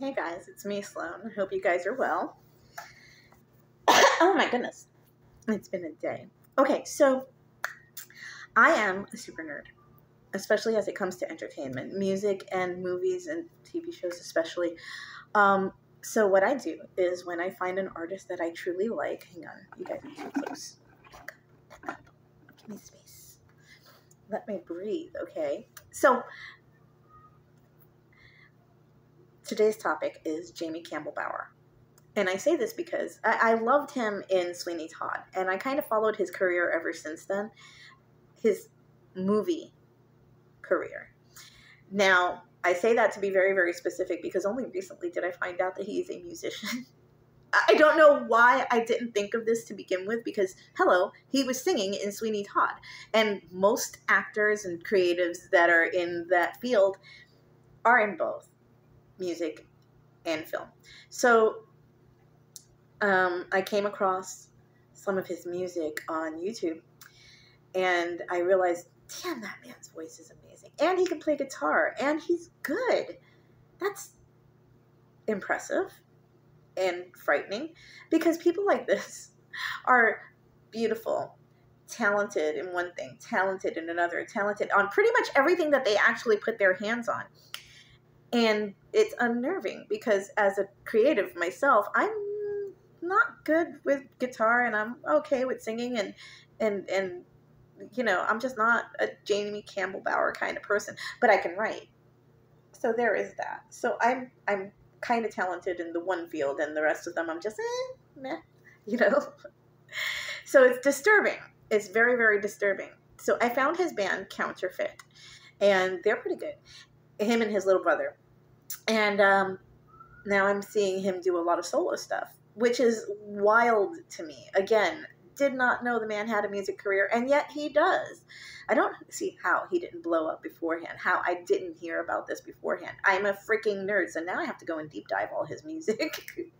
Hey guys, it's me, Sloane. Hope you guys are well. oh my goodness. It's been a day. Okay, so I am a super nerd, especially as it comes to entertainment, music and movies and TV shows, especially. Um, so, what I do is when I find an artist that I truly like, hang on, you guys are too close. Give me space. Let me breathe, okay? So, today's topic is Jamie Campbell Bower. And I say this because I, I, loved him in Sweeney Todd, and I kind of followed his career ever since then, his movie career. Now, I say that to be very, very specific because only recently did I find out that he is a musician. I don't know why I didn't think of this to begin with because, hello, he was singing in Sweeney Todd. And most actors and creatives that are in that field are in both music and film. So um, I came across some of his music on YouTube and I realized, damn, that man's voice is amazing. And he can play guitar and he's good. That's impressive and frightening because people like this are beautiful, talented in one thing, talented in another, talented on pretty much everything that they actually put their hands on and it's unnerving because as a creative myself i'm not good with guitar and i'm okay with singing and and and you know i'm just not a jamie campbell bower kind of person but i can write. So there is that. So i'm i'm kind of talented in the one field and the rest of them i'm just eh, meh, you know? So it's disturbing. It's very very disturbing. So i found his band counterfeit and they're pretty good him and his little brother. And um, now I'm seeing him do a lot of solo stuff, which is wild to me. Again, did not know the man had a music career, and yet he does. I don't see how he didn't blow up beforehand, how I didn't hear about this beforehand. I'm a freaking nerd, so now I have to go and deep dive all his music.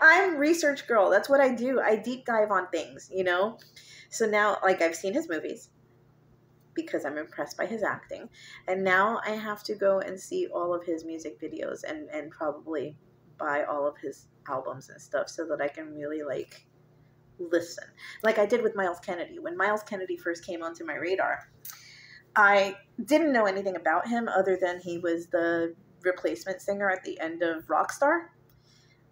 I'm research girl. That's what I do. I deep dive on things, you know? So now, like, I've seen his movies because I'm impressed by his acting. And now I have to go and see all of his music videos and, and probably buy all of his albums and stuff so that I can really like listen. Like I did with Myles Kennedy. When Myles Kennedy first came onto my radar, I didn't know anything about him other than he was the replacement singer at the end of Rockstar.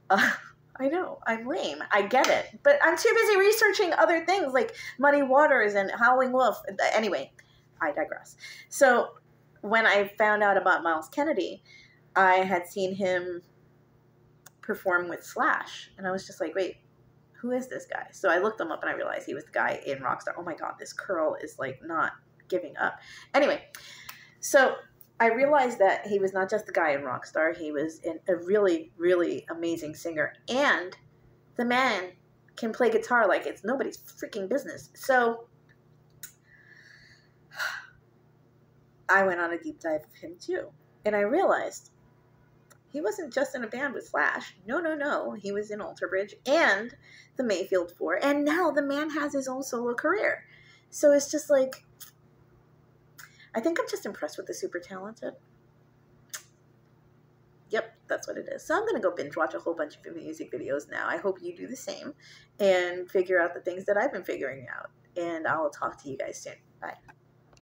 Uh, I know, I'm lame. I get it. But I'm too busy researching other things like Muddy Waters and Howling Wolf. Anyway, I digress. So when I found out about Myles Kennedy, I had seen him perform with Slash, and I was just like, wait, who is this guy? So I looked him up and I realized he was the guy in Rockstar. Oh my god, this curl is like not giving up. Anyway, so I realized that he was not just the guy in Rockstar, he was a really, really amazing singer. And the man can play guitar like it's nobody's freaking business. So I went on a deep dive of him too. And I realized he wasn't just in a band with Slash. No, no, no. He was in Alter Bridge and the Mayfield Four. And now the man has his own solo career. So it's just like, I think I'm just impressed with the super talented. Yep, that's what it is. So I'm going to go binge watch a whole bunch of music videos now. I hope you do the same and figure out the things that I've been figuring out. And I'll talk to you guys soon. Bye.